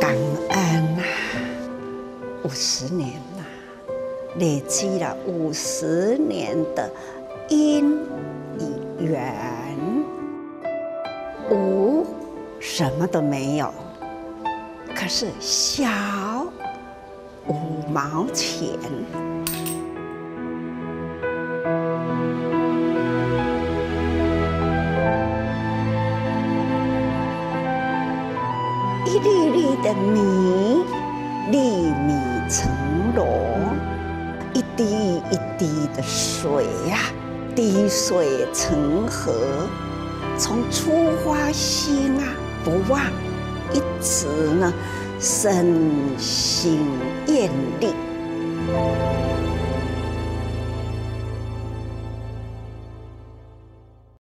感恩呐，五十年呐，累积了五十年的因缘，无什么都没有，可是小五毛钱。一粒粒的米，粒米成箩；一滴一滴的水呀，滴水成河。从出发心啊，不忘，一直呢，身心愿力。